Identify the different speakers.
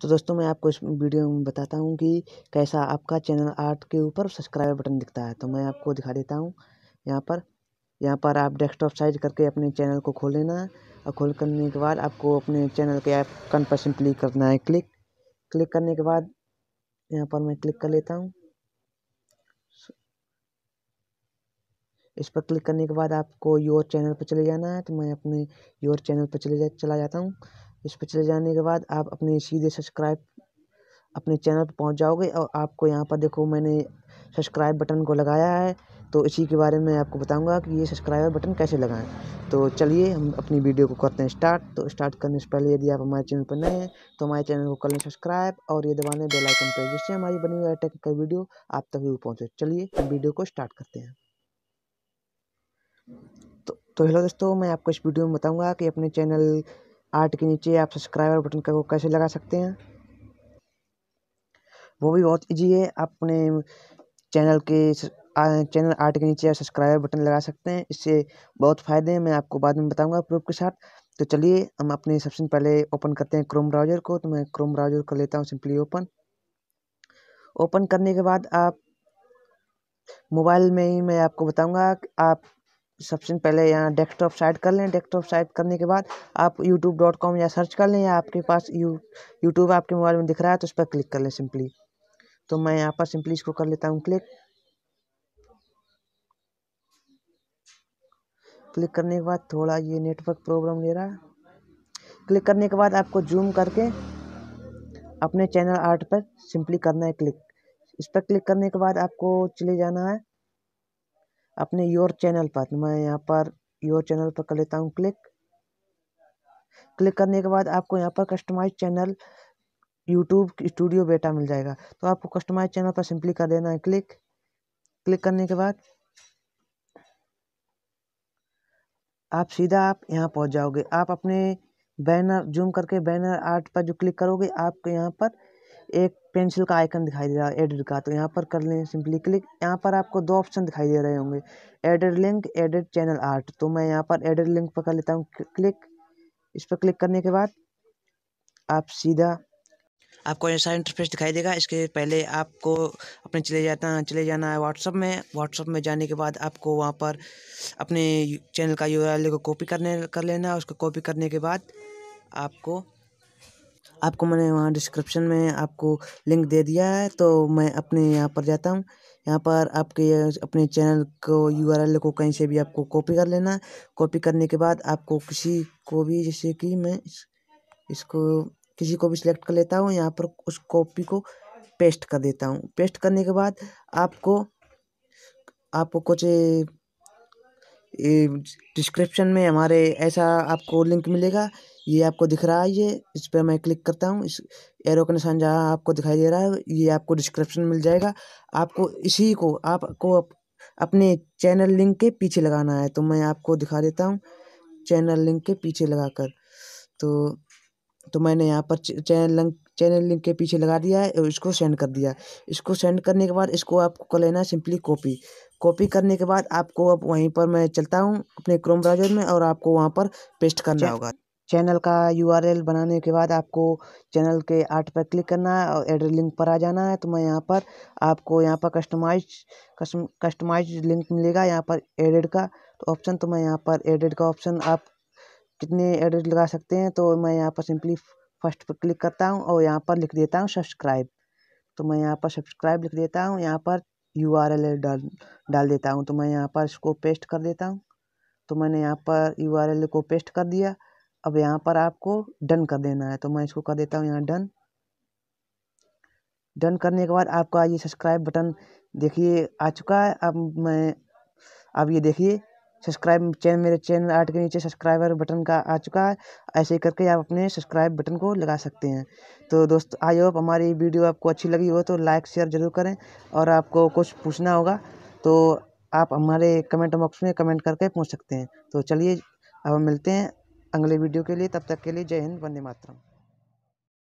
Speaker 1: तो दोस्तों, मैं आपको इस वीडियो में बताता हूँ कि कैसा आपका चैनल आर्ट के ऊपर सब्सक्राइब बटन दिखता है। तो मैं आपको दिखा देता हूँ। यहाँ पर यहाँ पर आप डेस्कटॉप साइज़ करके अपने चैनल को खोल लेना और खोल करने के बाद आपको अपने चैनल के ऐप कन पर सिंपली करना है। क्लिक क्लिक करने के बाद यहाँ पर मैं क्लिक कर लेता हूँ। इस पर क्लिक करने के बाद आपको योर चैनल पर चले जाना है। तो मैं अपने योर चैनल पर चले जा, चला जाता हूँ। इस पर चले जाने के बाद आप अपने सीधे सब्सक्राइब अपने चैनल पर पहुँच जाओगे और आपको यहाँ पर देखो मैंने सब्सक्राइब बटन को लगाया है। तो इसी के बारे में आपको बताऊँगा कि ये सब्सक्राइबर बटन कैसे लगाएँ। तो चलिए हम अपनी वीडियो को करते हैं स्टार्ट तो स्टार्ट करने से पहले यदि आप हमारे चैनल पर नए हैं तो हमारे चैनल को कर लें सब्सक्राइब और ये दबाने बेल आइकन पर जिससे हमारी बनी हुई टेक्निकल वीडियो आप तक भी पहुँचे। चलिए हम वीडियो को स्टार्ट करते हैं। तो तो हेलो दोस्तों, मैं आपको इस वीडियो में बताऊँगा कि अपने चैनल आर्ट के नीचे आप सब्सक्राइबर बटन को कैसे लगा सकते हैं? वो भी बहुत इजी है। आप अपने चैनल के चैनल आर्ट के नीचे आप सब्सक्राइबर बटन लगा सकते हैं। इससे बहुत फ़ायदे हैं, मैं आपको बाद में बताऊँगा प्रूफ के साथ। तो चलिए, हम अपने सबसे पहले ओपन करते हैं क्रोम ब्राउज़र को। तो मैं क्रोम ब्राउज़र कर लेता हूँ सिंपली ओपन ओपन करने के बाद आप मोबाइल में ही मैं आपको बताऊँगा आप सबसे पहले यहाँ डेस्कटॉप साइट कर लें। डेस्कटॉप साइट करने के बाद आप यूट्यूब डॉट कॉम या सर्च कर लें या आपके पास यू यूट्यूब आपके मोबाइल में दिख रहा है तो उस पर क्लिक कर लें सिंपली तो मैं यहाँ पर सिंपली इसको कर लेता हूँ क्लिक क्लिक करने के बाद थोड़ा ये नेटवर्क प्रॉब्लम ले रहा है। क्लिक करने के बाद आपको जूम करके अपने चैनल आर्ट पर सिंपली करना है क्लिक इस पर क्लिक करने के बाद आपको चले जाना है। अपने योर चैनल पर। मैं यहाँ पर योर चैनल पर कर लेता हूँ क्लिक क्लिक करने के बाद आपको यहाँ पर कस्टमाइज चैनल यूट्यूब स्टूडियो बेटा मिल जाएगा। तो आपको कस्टमाइज चैनल पर सिंपली कर देना है क्लिक क्लिक करने के बाद आप सीधा आप यहाँ पहुँच जाओगे। आप अपने बैनर जूम करके बैनर आर्ट पर जो क्लिक करोगे, आपको यहाँ पर एक पेंसिल का आइकन दिखाई दे रहा है एडिट का तो यहाँ पर कर लें सिंपली क्लिक। यहाँ पर आपको दो ऑप्शन दिखाई दे रहे होंगे edit link, edit channel art. तो मैं यहाँ पर एडिट लिंक पर कर लेता हूँ क्लिक। इस पर क्लिक करने के बाद आप सीधा आपको ऐसा इंटरफेस दिखाई देगा। इसके पहले आपको अपने चले जाता, चले जाना है व्हाट्सअप में। व्हाट्सअप में जाने के बाद आपको वहाँ पर अपने चैनल का यू को कॉपी करने, कर लेना। है उसको कॉपी करने के बाद आपको आपको मैंने वहाँ डिस्क्रिप्शन में आपको लिंक दे दिया है तो मैं अपने यहाँ पर जाता हूँ। यहाँ पर आपके अपने चैनल को यूआरएल को कहीं से भी आपको कॉपी कर लेना। कॉपी करने के बाद आपको किसी को भी, जैसे कि मैं इसको किसी को भी सिलेक्ट कर लेता हूँ, यहाँ पर उस कॉपी को पेस्ट कर देता हूँ। पेस्ट करने के बाद आपको आपको कुछ डिस्क्रिप्शन में हमारे ऐसा आपको लिंक मिलेगा। ये आपको दिख रहा है ये इस पर मैं क्लिक करता हूँ इस एरो का निशान जहाँ आपको दिखाई दे रहा है ये आपको डिस्क्रिप्शन मिल जाएगा। आपको इसी को आपको अपने चैनल लिंक के पीछे लगाना है तो मैं आपको दिखा देता हूँ चैनल लिंक के पीछे लगाकर। तो तो मैंने यहाँ पर चैनल लिंक चैनल लिंक के पीछे लगा दिया है और इसको सेंड कर दिया। इसको सेंड करने के बाद इसको आपको कर लेना है सिंपली कॉपी कॉपी करने के बाद आपको अब वहीं पर मैं चलता हूँ अपने क्रोम ब्राउज़र में और आपको वहाँ पर पेस्ट करना होगा। चैनल का यूआरएल बनाने के बाद आपको चैनल के आर्ट पर क्लिक करना है और एडिट लिंक पर आ जाना है तो मैं यहाँ पर आपको यहाँ पर कस्टमाइज कस्टमाइज लिंक मिलेगा यहाँ पर एडिट का तो ऑप्शन तो मैं यहाँ पर एडिट का ऑप्शन आप कितने एडिट लगा सकते हैं तो मैं यहाँ पर सिंपली फ़र्स्ट पर क्लिक करता हूँ और यहाँ पर लिख देता हूँ सब्सक्राइब तो मैं यहाँ पर सब्सक्राइब लिख देता हूँ यहाँ पर यू आर एल डाल डाल देता हूँ तो मैं यहाँ पर इसको पेस्ट कर देता हूँ तो मैंने यहाँ पर यू आर एल को पेस्ट कर दिया अब यहाँ पर आपको डन कर देना है। तो मैं इसको कर देता हूँ यहाँ डन डन करने के बाद आपका ये सब्सक्राइब बटन देखिए, आ चुका है। अब मैं, अब ये देखिए सब्सक्राइब चैनल मेरे चैनल आर्ट के नीचे सब्सक्राइबर बटन का आ चुका है। ऐसे ही करके आप अपने सब्सक्राइब बटन को लगा सकते हैं। तो दोस्त, आई होप हमारी वीडियो आपको अच्छी लगी हो तो लाइक शेयर ज़रूर करें। और आपको कुछ पूछना होगा तो आप हमारे कमेंट बॉक्स में कमेंट करके पूछ सकते हैं। तो चलिए, अब मिलते हैं। अगले वीडियो के लिए तब तक के लिए जय हिंद वंदे मातरम।